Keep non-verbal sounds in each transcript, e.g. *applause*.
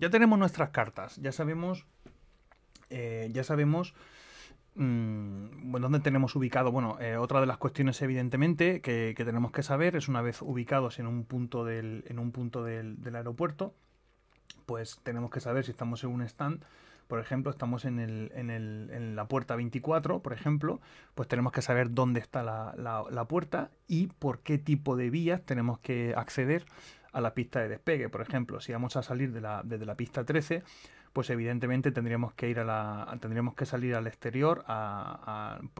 Ya tenemos nuestras cartas, ya sabemos, eh, ya sabemos mm, dónde tenemos ubicado. Bueno, eh, otra de las cuestiones, evidentemente, que, tenemos que saber es una vez ubicados en un punto del, en un punto del aeropuerto, pues tenemos que saber si estamos en un stand por ejemplo, estamos en, el, en, el, en, la puerta 24, por ejemplo, pues tenemos que saber dónde está la, la, puerta y por qué tipo de vías tenemos que acceder a la pista de despegue. Por ejemplo, si vamos a salir desde la pista 13, pues evidentemente tendríamos que ir a la tendríamos que salir al exterior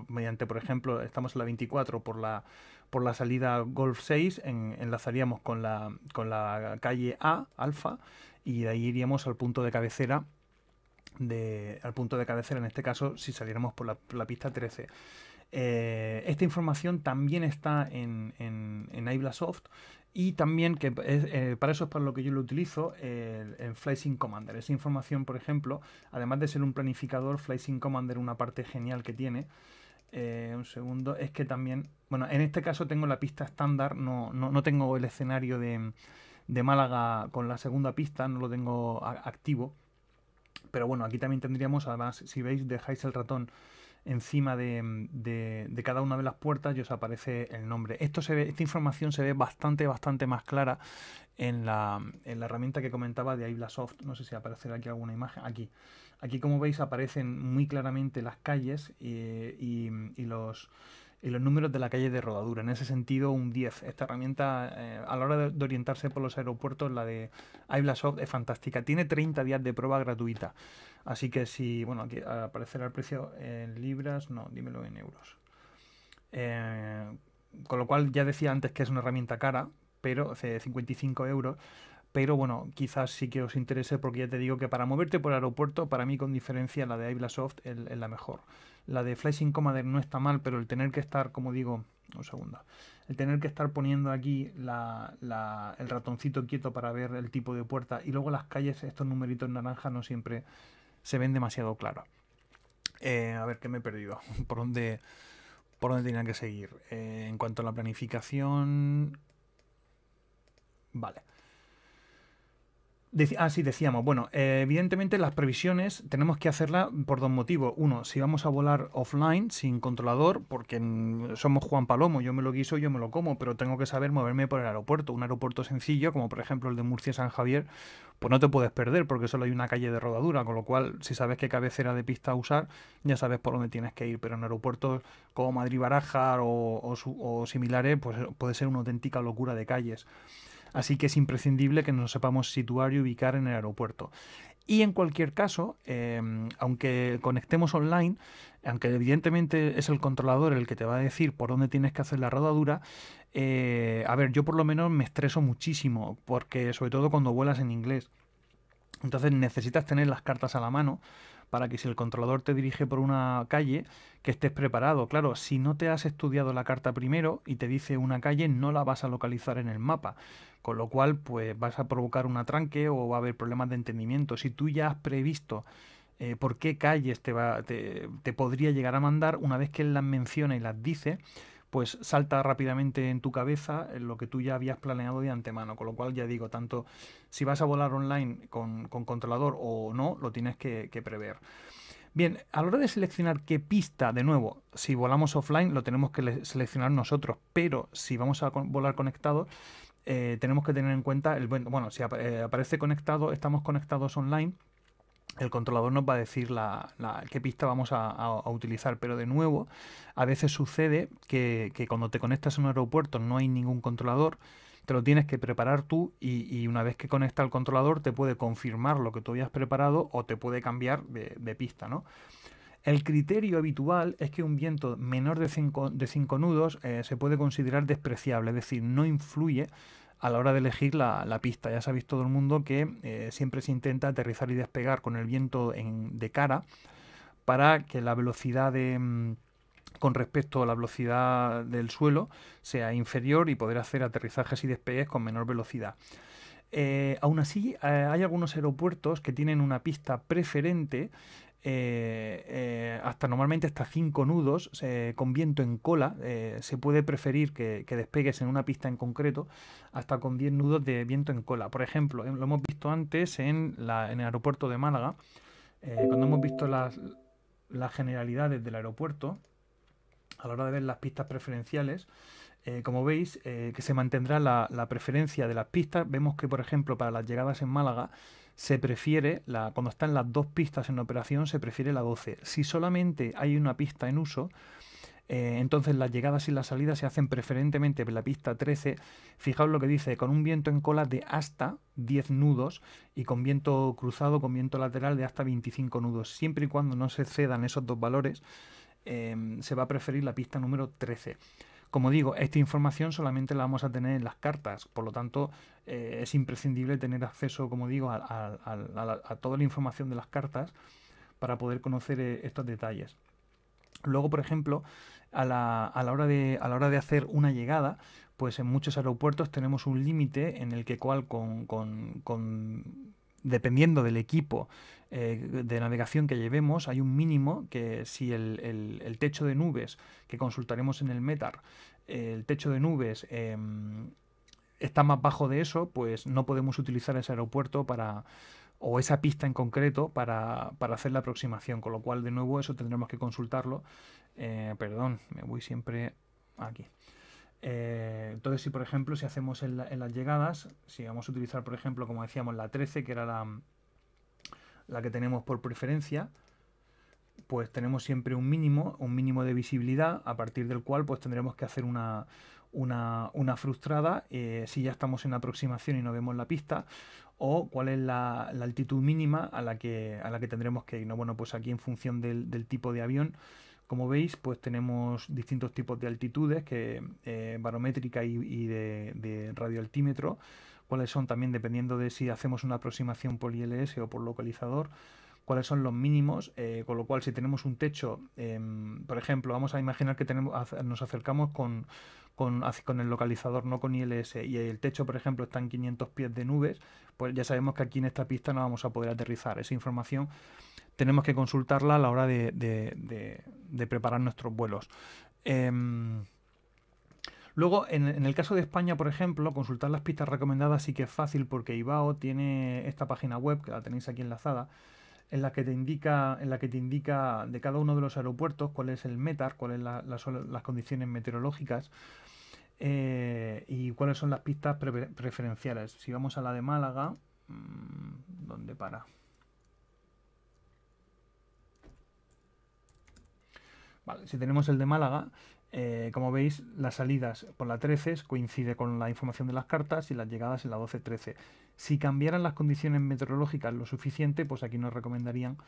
mediante por ejemplo estamos en la 24 por la por la salida Golf 6 enlazaríamos con la con la calle A Alfa y de ahí iríamos al punto de cabecera de, al punto de cabecera, en este caso, si saliéramos por la, pista 13. Eh, esta información también está en, en, en Iblasoft y también que eh, para eso es para lo que yo lo utilizo el, el Commander. Esa información, por ejemplo, además de ser un planificador, FlySync Commander, una parte genial que tiene, eh, un segundo, es que también, bueno, en este caso tengo la pista estándar, no, no, no tengo el escenario de, de Málaga con la segunda pista, no lo tengo activo. Pero bueno, aquí también tendríamos, además, si veis, dejáis el ratón encima de, de, cada una de las puertas y os aparece el nombre. Esto se ve, esta información se ve bastante, bastante más clara en la, en la herramienta que comentaba de Iblasoft. No sé si aparecerá aquí alguna imagen. Aquí. Aquí, como veis, aparecen muy claramente las calles y los y los números de la calle de rodadura. En ese sentido, un 10. Esta herramienta, eh, a la hora de, orientarse por los aeropuertos, la de iBlasoft es fantástica. Tiene 30 días de prueba gratuita. Así que si, bueno, aquí aparecerá el precio en libras, no, dímelo en euros. Eh, con lo cual ya decía antes que es una herramienta cara, pero hace 55 euros. Pero bueno, quizás sí que os interese porque ya te digo que para moverte por el aeropuerto, para mí con diferencia la de iBlasoft es la mejor. La de Flashing Commander no está mal, pero el tener que estar, como digo, un segundo, el tener que estar poniendo aquí el ratoncito quieto para ver el tipo de puerta y luego las calles, estos numeritos naranjas no siempre se ven demasiado claros. Eh, a ver, ¿qué me he perdido? *laughs* ¿Por dónde, por dónde tenía que seguir? Eh, en cuanto a la planificación... Vale ah, sí, decíamos. Bueno, eh, evidentemente las previsiones tenemos que hacerlas por dos motivos. Uno, si vamos a volar offline, sin controlador, porque somos Juan Palomo, yo me lo guiso, yo me lo como, pero tengo que saber moverme por el aeropuerto. Un aeropuerto sencillo, como por ejemplo el de Murcia-San Javier, pues no te puedes perder, porque solo hay una calle de rodadura, con lo cual, si sabes qué cabecera de pista usar, ya sabes por dónde tienes que ir. Pero en aeropuertos como Madrid-Baraja o, o similares, pues puede ser una auténtica locura de calles así que es imprescindible que nos sepamos situar y ubicar en el aeropuerto. Y en cualquier caso, em, aunque conectemos online, aunque evidentemente es el controlador el que te va a decir por dónde tienes que hacer la rodadura, eh, a ver, yo por lo menos me estreso muchísimo, porque sobre todo cuando vuelas en inglés. Entonces necesitas tener las cartas a la mano para que si el controlador te dirige por una calle, que estés preparado. Claro, si no te has estudiado la carta primero y te dice una calle, no la vas a localizar en el mapa. Con lo cual, pues vas a provocar un atranque o va a haber problemas de entendimiento. Si tú ya has previsto eh, por qué calles te, va, te, te, podría llegar a mandar, una vez que él las menciona y las dice, pues salta rápidamente en tu cabeza lo que tú ya habías planeado de antemano. Con lo cual, ya digo, tanto si vas a volar online con, controlador o no, lo tienes que, prever. Bien, a la hora de seleccionar qué pista, de nuevo, si volamos offline lo tenemos que seleccionar nosotros, pero si vamos a volar conectados, eh, tenemos que tener en cuenta, el, bueno, si eh, aparece conectado, estamos conectados online, el controlador nos va a decir la, qué pista vamos a, utilizar. Pero de nuevo, a veces sucede que, cuando te conectas a un aeropuerto no hay ningún controlador, te lo tienes que preparar tú y, una vez que conecta el controlador te puede confirmar lo que tú habías preparado o te puede cambiar de, pista. ¿no? El criterio habitual es que un viento menor de 5 de nudos eh, se puede considerar despreciable, es decir, no influye a la hora de elegir la, pista. Ya sabéis todo el mundo que eh, siempre se intenta aterrizar y despegar con el viento en, de cara para que la velocidad de, mm, con respecto a la velocidad del suelo sea inferior y poder hacer aterrizajes y despegues con menor velocidad. Eh, aún así, eh, hay algunos aeropuertos que tienen una pista preferente hasta normalmente hasta 5 nudos con viento en cola. se puede preferir que, despegues en una pista en concreto hasta con 10 nudos de viento en cola. Por ejemplo, lo hemos visto antes en, el aeropuerto de Málaga, cuando hemos visto las, generalidades del aeropuerto, a la hora de ver las pistas preferenciales, eh, como veis, eh, que se mantendrá la, preferencia de las pistas. Vemos que, por ejemplo, para las llegadas en Málaga, se prefiere, la, cuando están las dos pistas en operación, se prefiere la 12. Si solamente hay una pista en uso, eh, entonces las llegadas y las salidas se hacen preferentemente en la pista 13. Fijaos lo que dice, con un viento en cola de hasta 10 nudos y con viento cruzado, con viento lateral de hasta 25 nudos. Siempre y cuando no se cedan esos dos valores, se va a preferir la pista número 13. Como digo, esta información solamente la vamos a tener en las cartas, por lo tanto eh, es imprescindible tener acceso, como digo, a, toda la información de las cartas para poder conocer eh, estos detalles. Luego, por ejemplo, a la, hora de, a la hora de hacer una llegada, pues en muchos aeropuertos tenemos un límite en el que cual con, dependiendo del equipo eh, de navegación que llevemos, hay un mínimo que si el, techo de nubes que consultaremos en el METAR, el techo de nubes em, está más bajo de eso, pues no podemos utilizar ese aeropuerto para o esa pista en concreto para, hacer la aproximación, con lo cual de nuevo eso tendremos que consultarlo. Eh, perdón, me voy siempre aquí. Eh, entonces, si por ejemplo, si hacemos en, las llegadas, si vamos a utilizar, por ejemplo, como decíamos, la 13, que era la, la que tenemos por preferencia, pues tenemos siempre un mínimo, un mínimo de visibilidad, a partir del cual pues tendremos que hacer una, una, frustrada eh, si ya estamos en aproximación y no vemos la pista, o cuál es la, altitud mínima a la, que, a la que tendremos que ir. ¿no? Bueno, pues aquí en función del, tipo de avión, como veis, pues tenemos distintos tipos de altitudes, que eh, barométrica y, de, radioaltímetro, cuáles son también dependiendo de si hacemos una aproximación por ILS o por localizador, cuáles son los mínimos, eh, con lo cual si tenemos un techo, em, por ejemplo, vamos a imaginar que tenemos, nos acercamos con, con, con, el localizador, no con ILS, y el techo, por ejemplo, está en 500 pies de nubes, pues ya sabemos que aquí en esta pista no vamos a poder aterrizar. Esa información tenemos que consultarla a la hora de, preparar nuestros vuelos. Em, luego, en, el caso de España, por ejemplo, consultar las pistas recomendadas sí que es fácil porque IBAO tiene esta página web, que la tenéis aquí enlazada, en la que te indica, en la que te indica de cada uno de los aeropuertos cuál es el METAR, cuáles son las condiciones meteorológicas eh, y cuáles son las pistas preferenciales. Si vamos a la de Málaga, mm, ¿dónde para? si tenemos el de Málaga, eh, como veis, las salidas por la 13 coincide con la información de las cartas y las llegadas en la 12-13. Si cambiaran las condiciones meteorológicas lo suficiente, pues aquí nos recomendarían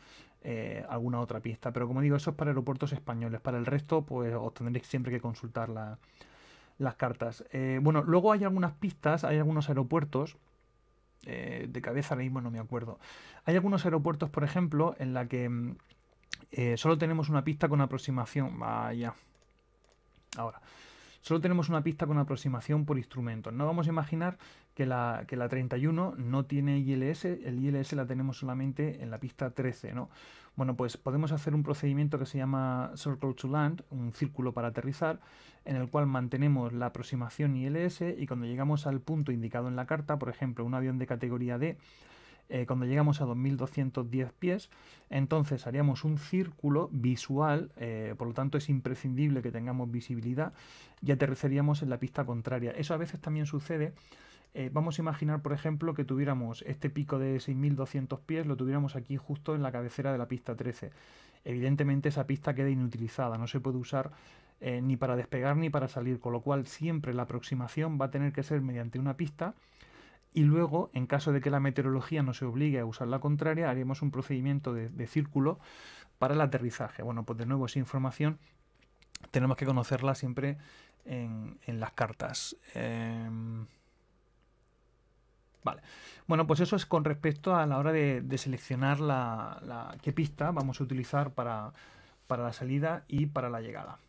eh, alguna otra pista. Pero como digo, eso es para aeropuertos españoles. Para el resto, pues os tendréis siempre que consultar las cartas. Eh, bueno, luego hay algunas pistas, hay algunos aeropuertos. de cabeza ahora mismo no me acuerdo. Hay algunos aeropuertos, por ejemplo, en la que mm, solo tenemos una pista con aproximación. Vaya. Ahora. Solo tenemos una pista con aproximación por instrumentos. No vamos a imaginar que la, que la 31 no tiene ILS. El ILS la tenemos solamente en la pista 13, ¿no? Bueno, pues podemos hacer un procedimiento que se llama Circle to Land, un círculo para aterrizar, en el cual mantenemos la aproximación ILS y cuando llegamos al punto indicado en la carta, por ejemplo, un avión de categoría D, eh, cuando llegamos a 2210 pies, entonces haríamos un círculo visual, eh, por lo tanto es imprescindible que tengamos visibilidad y aterrizaríamos en la pista contraria. Eso a veces también sucede. Eh, vamos a imaginar, por ejemplo, que tuviéramos este pico de 6200 pies, lo tuviéramos aquí justo en la cabecera de la pista 13. Evidentemente esa pista queda inutilizada, no se puede usar ni para despegar ni para salir, con lo cual siempre la aproximación va a tener que ser mediante una pista y luego, en caso de que la meteorología no se obligue a usar la contraria, haremos un procedimiento de, círculo para el aterrizaje. Bueno, pues de nuevo esa información tenemos que conocerla siempre en, las cartas. Em, vale. Bueno, pues eso es con respecto a la hora de, seleccionar la, qué pista vamos a utilizar para, para la salida y para la llegada.